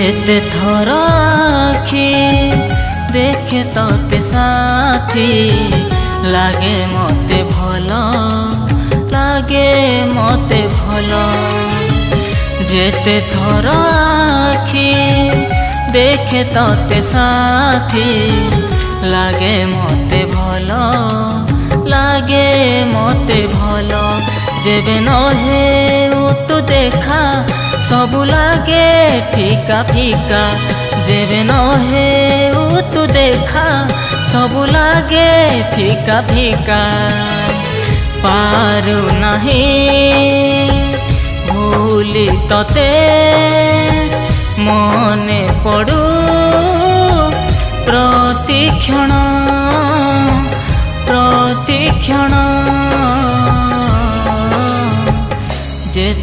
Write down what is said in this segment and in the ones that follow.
କେତେ ଥର ଆଖି ଦେଖେ ତତେ ସାଥି ଲାଗେ ମୋତେ ଭଲ ଲାଗେ ମୋତେ ଭଲ ଯେତେ ଥର ଆଖି দেখে ততে সাথী লাগে মতে ভালো লাগে মতে ভালো जेबे न हे तो देखा सब लागे फीका फीका जेबे न हे तो देखा सब लागे फीका फीका पारू नहीं भूल तते मने पड़ू प्रतीक्षण प्रतीक्षण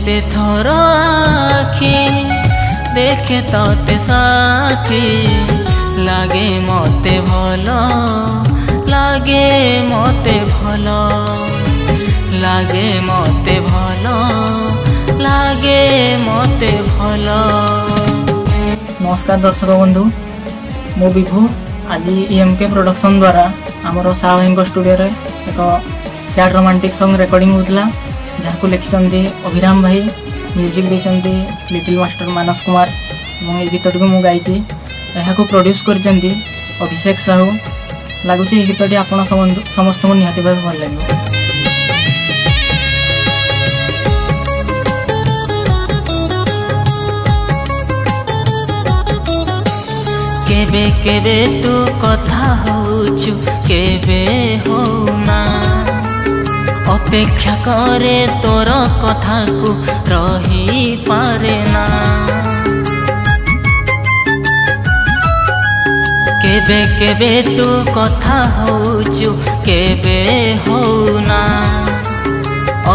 କେତେ ଥର ଆଖି ଦେଖେ ତତେ ସାଥି ଲାଗେ ମୋତେ ଭଲ ଲାଗେ ମୋତେ ଭଲ ଲାଗେ ମୋତେ ଭଲ ଲାଗେ ମୋତେ ଭଲ ନମସ୍କାର ଦର୍ଶକ ବନ୍ଧୁ ମୁଁ ବିଭୁ ଆଜି ଇଏମ୍କେ ପ୍ରଡକ୍ସନ୍ ଦ୍ୱାରା ଆମର ଶାହ ଭାଇଙ୍କ ଷ୍ଟୁଡ଼ିଓରେ ଏକ ସ୍ୟାଡ୍ ରୋମାଣ୍ଟିକ୍ ସଙ୍ଗ୍ ରେକର୍ଡ଼ିଂ ହେଉଥିଲା जहाँ को लिखिंट अभिराम भाई म्यूजिक देखते लिटिल मास्टर मानस कुमार ये गीतट को गाई यह प्रड्यूस कर अभिषेक साहू लगुच गीतटी आप समस्त निहाती भाव भल लगे केबे केबे तू कथा हो चु केबे हो ଅପେକ୍ଷା କରେ ତୋର କଥାକୁ ରହିପାରେ ନା କେବେ କେବେ ତୁ କଥା ହଉଛୁ କେବେ ହଉନା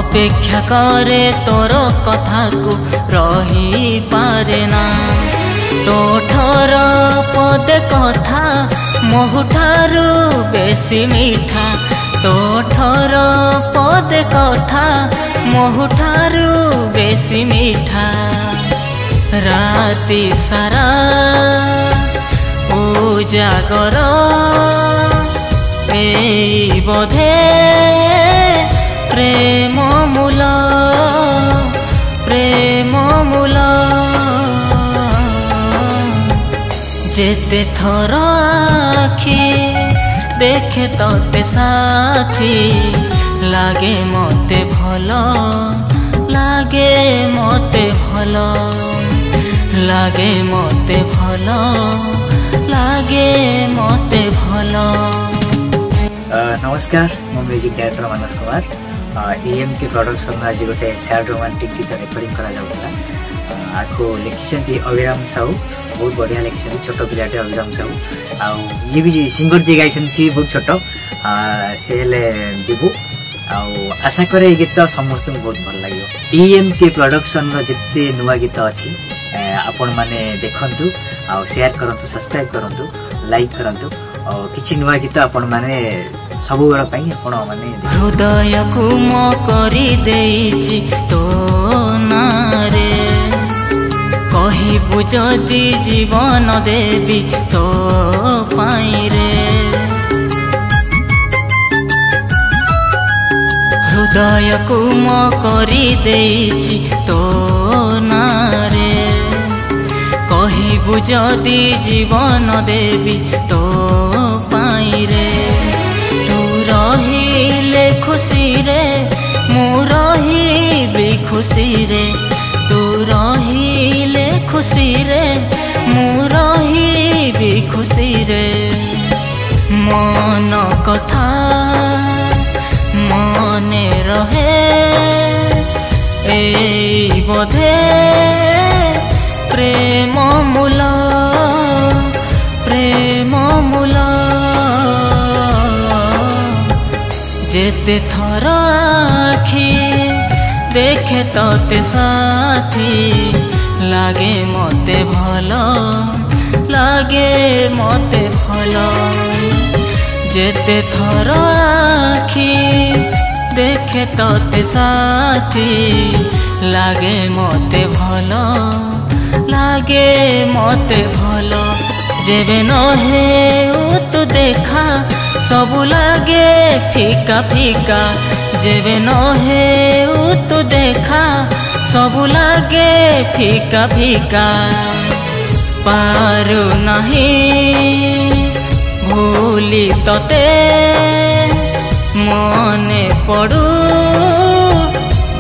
ଅପେକ୍ଷା କରେ ତୋର କଥାକୁ ରହିପାରେ ନା ତୋ ଠର ପଦେ କଥା ମହୁଠାରୁ ବେଶୀ ମିଠା ତୋ ଠର ପଦେ କଥା ମୋଠାରୁ ବେଶୀ ମିଠା ରାତି ସାରା ଉଜାଗର ଏଇ ବୋଧେ ପ୍ରେମ ମୂଲ ପ୍ରେମ ମୂଲ ଯେତେ ଥର ଆଖି देखे ते साथी लगे मत भल लगे मत भल लगे मत भल लगे मत भल नमस्कार मो music director Manoj Kumar AM e K production आज गोटे सैड रोमांटिक गीत रेकर्ड करा आपको लिखिं अभिराम साहू बहुत बढिया लाग्छ छोटो पियाटे अलरजाम साहु आउँबि सिंगर जी गाइस सि बहुत छोट सिहे दिबु आउ आशा कि ए गीत समस्तै बहुत भाग्यो एम के प्रडक्सन र जति नू गीत अस्ति आप सेयर सब्सक्राइब गरु लु अू गीत आप सबुवेलाइदि କହିବୁ ଯଦି ଜୀବନ ଦେବି ତୋ ପାଇଁରେ ହୃଦୟକୁ ମୋ କରିଦେଇଛି ତୋ ନାଁରେ କହିବୁ ଯଦି ଜୀବନ ଦେବି ତୋ ପାଇଁରେ ତୁ ରହିଲେ ଖୁସିରେ ମୁଁ ରହିବି ଖୁସିରେ খুশিরে মু রহিবি খুশিরে মন কথা মনে রহে এই বোধে প্রেম মূল প্রেম মূল যেতে থর আখি দেখে তোতে সাথী লাগে মতে ভাল লাগে মতে ভাল যেতে থর আখি দেখে ততে সাথী লাগে মতে ভাল লাগে মতে ভাল যেবে নহে তো দেখা সবু লাগে ফিকা ফিকা যেবে নহে তো দেখা ସବୁ ଲାଗେ ଫିକା ଫିକା ପାରୁ ନାହିଁ ଭୁଲି ତତେ ମନେ ପଡ଼ୁ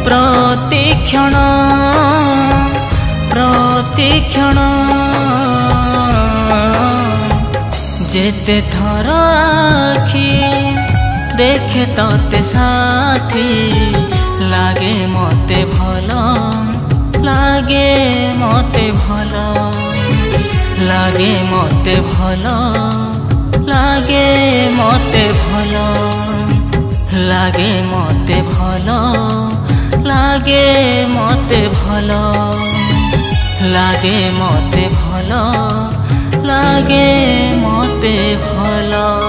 ପ୍ରତିକ୍ଷଣ ପ୍ରତିକ୍ଷଣ ଯେତେ ଥର ଆଖି ଦେଖେ ତତେ ସାଥୀ লাগে মতে ভাল লাগে মতে ভাল লাগে মতে ভাল লাগে মতে ভাল লাগে মতে ভাল লাগে মতে ভাল লাগে মতে ভাল লাগে মতে ভাল